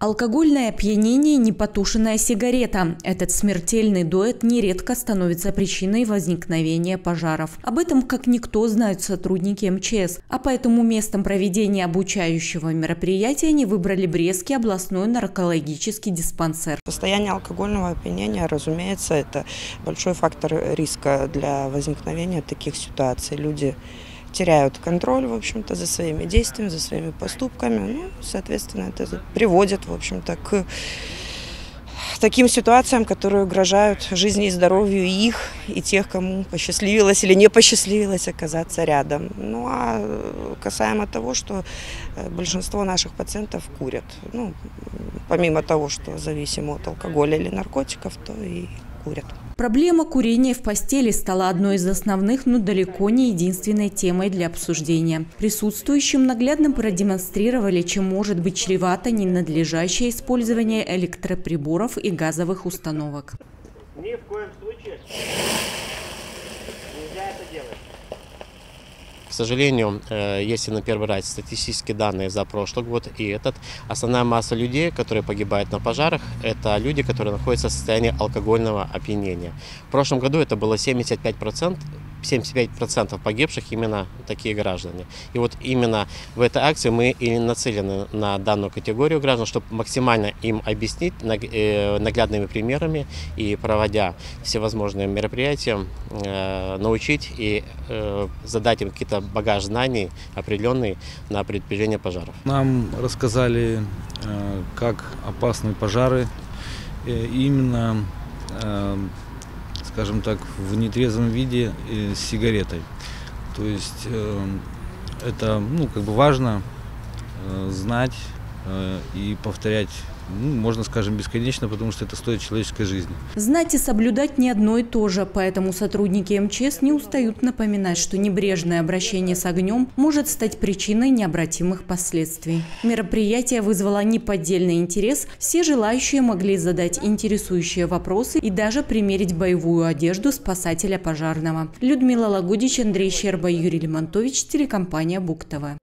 Алкогольное опьянение – непотушенная сигарета. Этот смертельный дуэт нередко становится причиной возникновения пожаров. Об этом как никто знают сотрудники МЧС. А поэтому местом проведения обучающего мероприятия они выбрали Брестский областной наркологический диспансер. Состояние алкогольного опьянения, разумеется, это большой фактор риска для возникновения таких ситуаций. Люди теряют контроль, в общем-то, за своими действиями, за своими поступками. Ну, соответственно, это приводит, в общем-то, к таким ситуациям, которые угрожают жизни и здоровью их, и тех, кому посчастливилось или не посчастливилось оказаться рядом. Ну а касаемо того, что э, большинство наших пациентов курят, ну, помимо того, что зависимо от алкоголя или наркотиков, то и курят. Проблема курения в постели стала одной из основных, но далеко не единственной темой для обсуждения. Присутствующим наглядно продемонстрировали, чем может быть чревато ненадлежащее использование электроприборов и газовых установок. Ни в коем случае нельзя это делать. К сожалению, э, если на первый раз статистические данные за прошлый год и этот, основная масса людей, которые погибают на пожарах, это люди, которые находятся в состоянии алкогольного опьянения. В прошлом году это было 75%, 75% погибших именно такие граждане. И вот именно в этой акции мы и нацелены на данную категорию граждан, чтобы максимально им объяснить э, наглядными примерами и проводя всевозможные мероприятия, э, научить и э, задать им какие-то багаж знаний определенный на предупреждение пожаров. Нам рассказали, как опасны пожары. Именно скажем так, в нетрезвом виде э, с сигаретой. То есть э, это ну, как бы важно э, знать и повторять ну, можно, скажем, бесконечно, потому что это стоит человеческой жизни. Знать и соблюдать не одно и то же, поэтому сотрудники МЧС не устают напоминать, что небрежное обращение с огнем может стать причиной необратимых последствий. Мероприятие вызвало неподдельный интерес, все желающие могли задать интересующие вопросы и даже примерить боевую одежду спасателя пожарного. Людмила Лагудич, Андрей Щерба, Юрий Лемонтович, телекомпания Буктова.